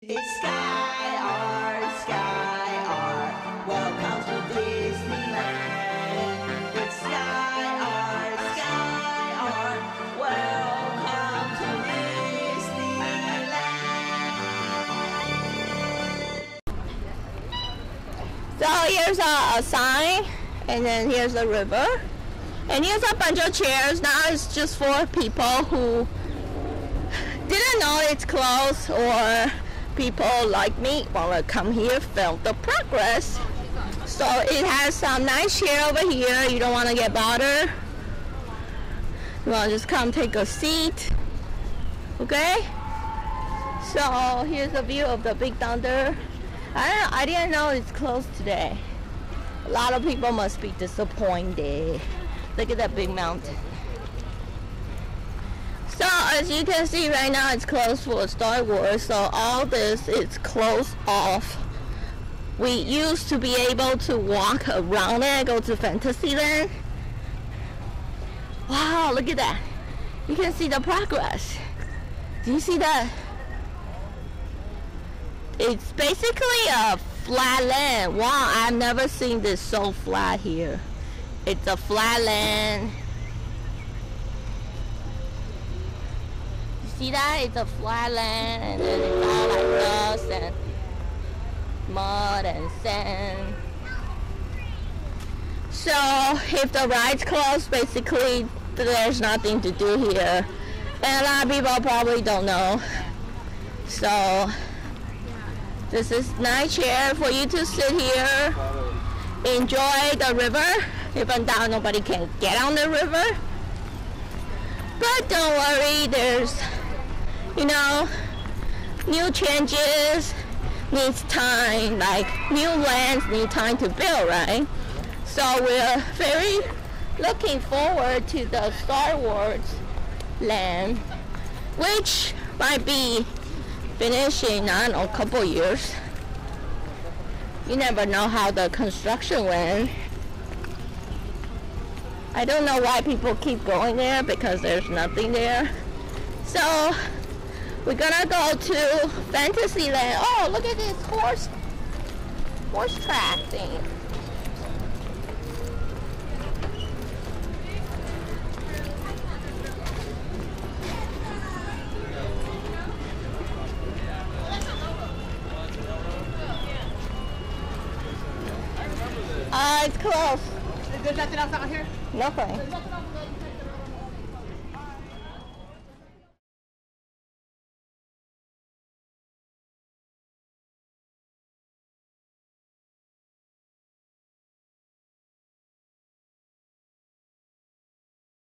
It's Sky Art, Sky Art. Welcome to Disneyland. It's Sky Art, Sky Art. Welcome to Disneyland. So here's a, a sign, and then here's a river, and here's a bunch of chairs. Now it's just for people who didn't know it's closed or people like me want to come here film the progress. So it has some nice chair over here. You don't want to get bothered. You want to just come take a seat. Okay? So here's a view of the Big Thunder. I, I didn't know it's closed today. A lot of people must be disappointed. Look at that big mountain. As you can see right now it's closed for Star Wars so all this is closed off. We used to be able to walk around it, go to Fantasyland. Wow, look at that. You can see the progress. Do you see that? It's basically a flat land. Wow, I've never seen this so flat here. It's a flat land. See that? It's a flat land and then it's all like dust and mud and sand. So if the ride's closed, basically there's nothing to do here. And a lot of people probably don't know. So this is nice chair for you to sit here, enjoy the river, even though nobody can get on the river. But don't worry, there's you know, new changes needs time, like new lands need time to build, right? So we're very looking forward to the Star Wars land, which might be finishing in a couple years. You never know how the construction went. I don't know why people keep going there because there's nothing there. So we're gonna go to Fantasyland. Oh, look at this horse horse track thing. Uh, it's closed. There's nothing else out here? Nothing.